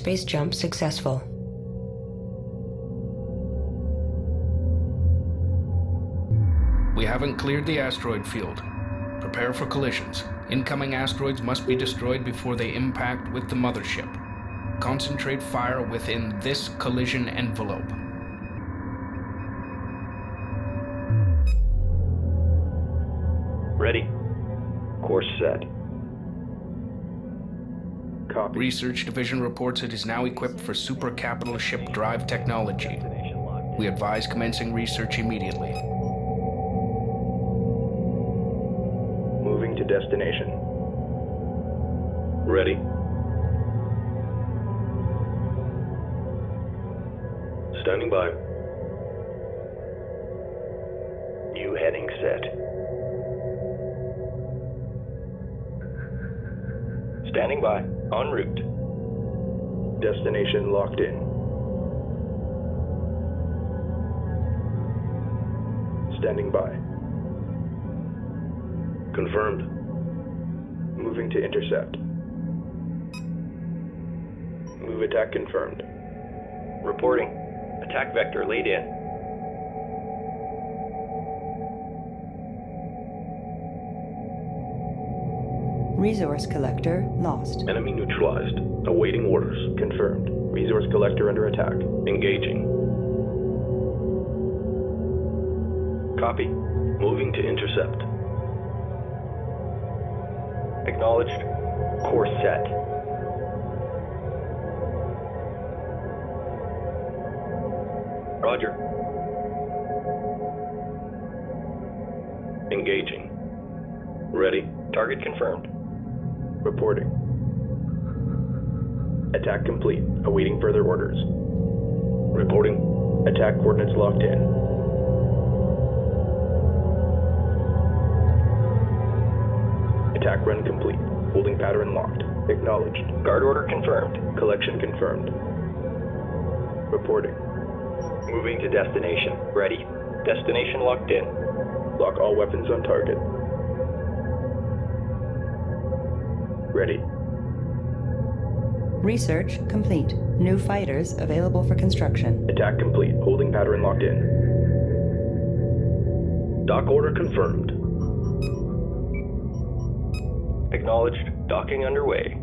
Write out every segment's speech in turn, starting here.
Hyperspace jump successful. We haven't cleared the asteroid field. Prepare for collisions. Incoming asteroids must be destroyed before they impact with the mothership. Concentrate fire within this collision envelope. Ready. Course set. Copy. Research Division reports it is now equipped for super capital ship drive technology. We advise commencing research immediately. Moving to destination. Ready. Standing by. New heading set. Standing by. En route. Destination locked in. Standing by. Confirmed. Moving to intercept. Move attack confirmed. Reporting. Attack vector laid in. Resource collector lost. Enemy neutralized. Awaiting orders. Confirmed. Resource collector under attack. Engaging. Copy. Moving to intercept. Acknowledged. Course set. Roger. Engaging. Ready. Target confirmed. Reporting. Attack complete. Awaiting further orders. Reporting. Attack coordinates locked in. Attack run complete. Holding pattern locked. Acknowledged. Guard order confirmed. Collection confirmed. Reporting. Moving to destination. Ready. Destination locked in. Lock all weapons on target. Ready. Research complete. New fighters available for construction. Attack complete. Holding pattern locked in. Dock order confirmed. Acknowledged. Docking underway.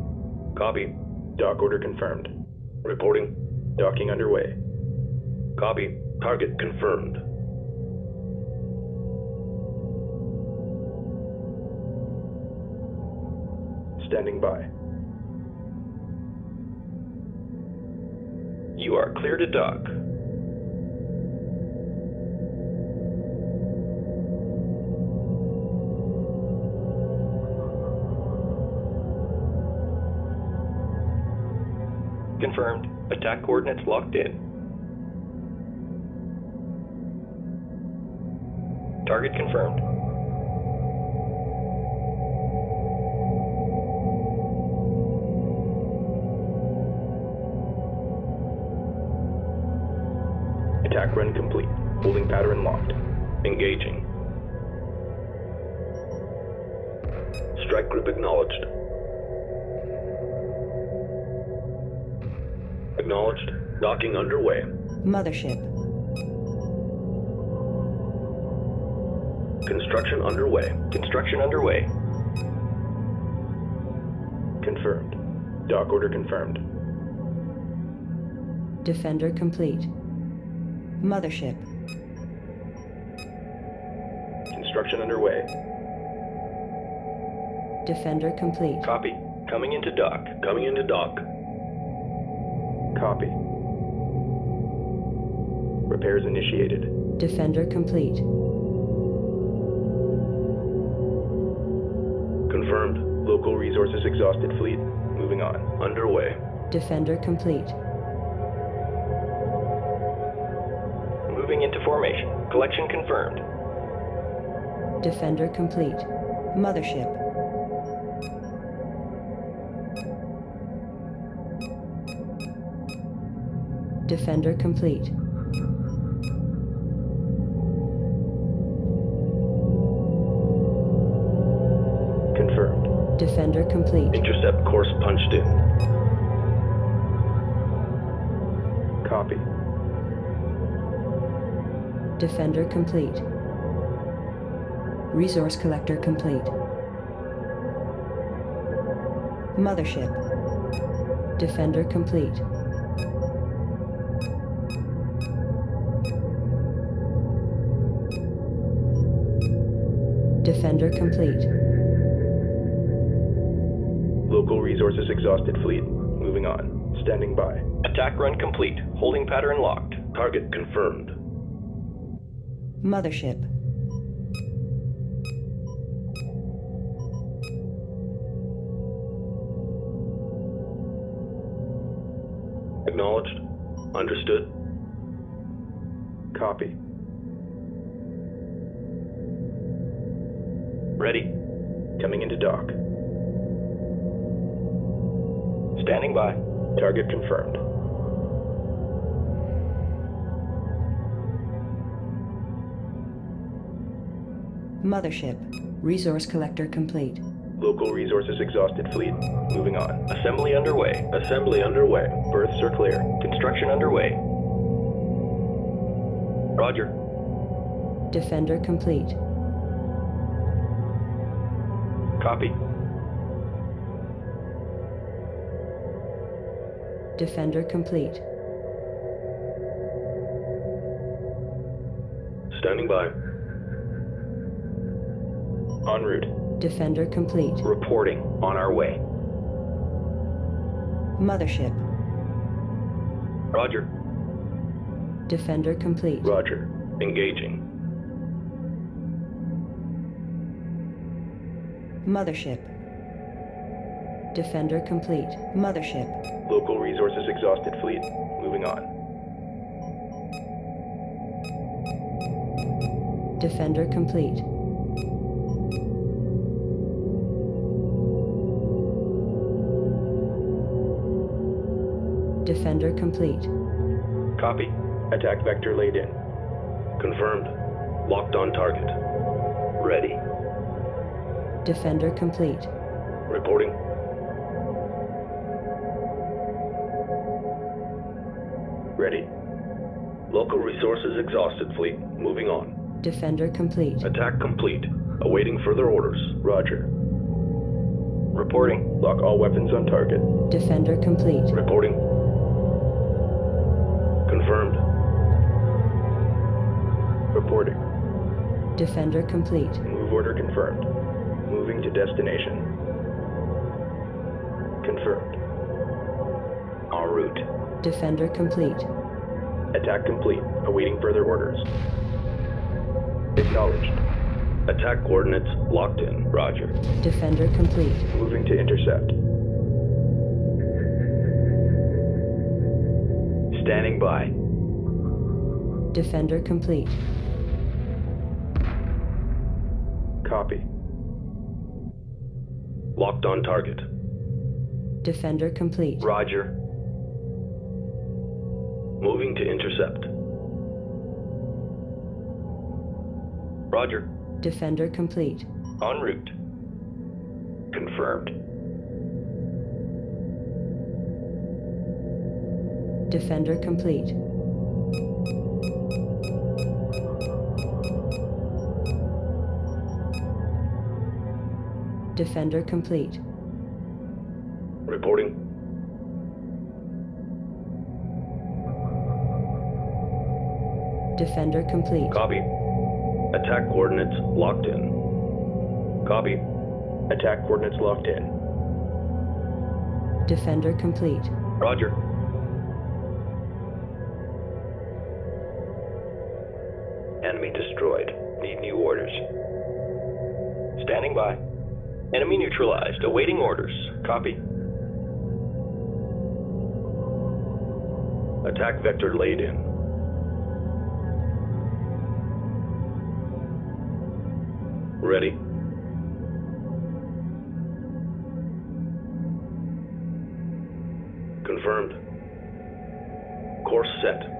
Copy. Dock order confirmed. Reporting. Docking underway. Copy. Target confirmed. Standing by. You are clear to dock. Confirmed. Attack coordinates locked in. Target confirmed. Attack run complete. Holding pattern locked. Engaging. Strike group acknowledged. Acknowledged. Docking underway. Mothership. Construction underway. Construction underway. Confirmed. Dock order confirmed. Defender complete. Mothership. Construction underway. Defender complete. Copy. Coming into dock. Coming into dock. Copy. Repairs initiated. Defender complete. Confirmed. Local resources exhausted fleet. Moving on. Underway. Defender complete. Formation. Collection confirmed. Defender complete. Mothership. Defender complete. Confirmed. Defender complete. Intercept course punched in. Copy. Defender complete. Resource collector complete. Mothership. Defender complete. Defender complete. Local resources exhausted fleet. Moving on. Standing by. Attack run complete. Holding pattern locked. Target confirmed. Mothership. Acknowledged. Understood. Copy. Ready. Coming into dock. Standing by. Target confirmed. Mothership. Resource collector complete. Local resources exhausted fleet. Moving on. Assembly underway. Assembly underway. Berths are clear. Construction underway. Roger. Defender complete. Copy. Defender complete. Standing by. En route. Defender complete. Reporting. On our way. Mothership. Roger. Defender complete. Roger. Engaging. Mothership. Defender complete. Mothership. Local resources exhausted fleet. Moving on. Defender complete. Defender complete. Copy. Attack vector laid in. Confirmed. Locked on target. Ready. Defender complete. Reporting. Ready. Local resources exhausted fleet. Moving on. Defender complete. Attack complete. Awaiting further orders. Roger. Reporting. Lock all weapons on target. Defender complete. Reporting. Confirmed. Reporting. Defender complete. Move order confirmed. Moving to destination. Confirmed. En route. Defender complete. Attack complete. Awaiting further orders. Acknowledged. Attack coordinates locked in. Roger. Defender complete. Moving to intercept. Standing by. Defender complete. Copy. Locked on target. Defender complete. Roger. Moving to intercept. Roger. Defender complete. En route. Confirmed. Defender complete. Defender complete. Reporting. Defender complete. Copy. Attack coordinates locked in. Copy. Attack coordinates locked in. Defender complete. Roger. Enemy destroyed. Need new orders. Standing by. Enemy neutralized. Awaiting orders. Copy. Attack vector laid in. Ready. Confirmed. Course set.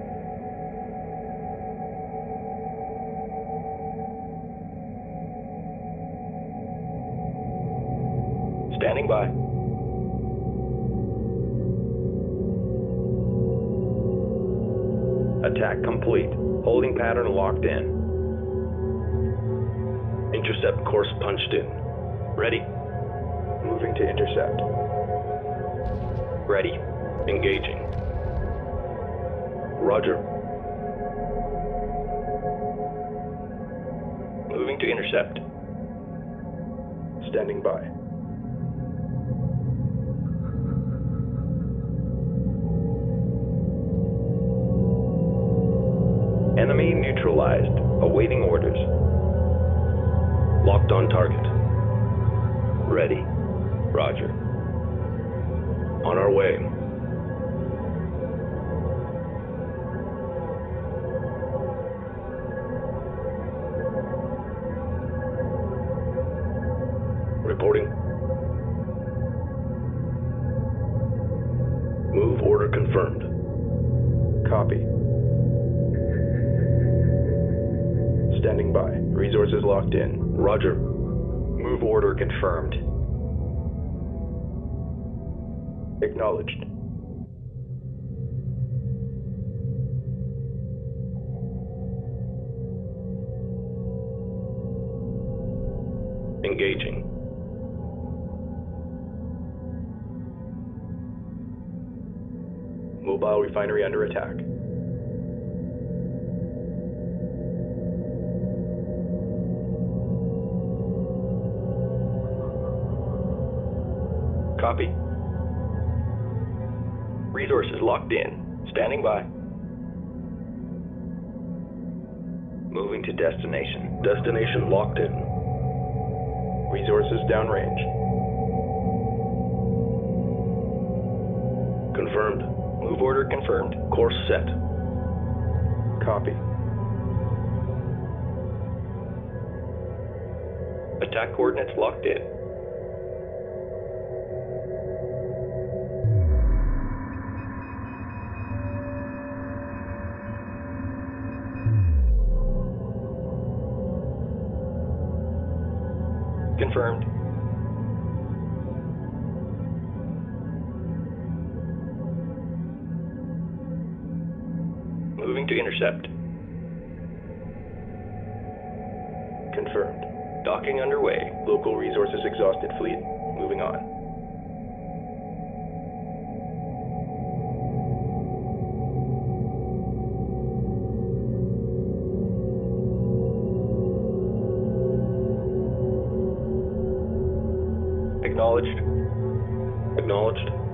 Attack complete. Holding pattern locked in. Intercept course punched in. Ready. Moving to intercept. Ready. Engaging. Roger. Moving to intercept. Standing by. Enemy neutralized. Awaiting orders. Locked on target. Ready. Roger. On our way. Reporting. Locked in. Roger. Move order confirmed. Acknowledged. Engaging. Mobile refinery under attack. Copy. Resources locked in. Standing by. Moving to destination. Destination locked in. Resources downrange. Confirmed. Move order confirmed. Course set. Copy. Attack coordinates locked in. Confirmed. Moving to intercept. Confirmed. Docking underway. Local resources exhausted fleet. Moving on. Acknowledged.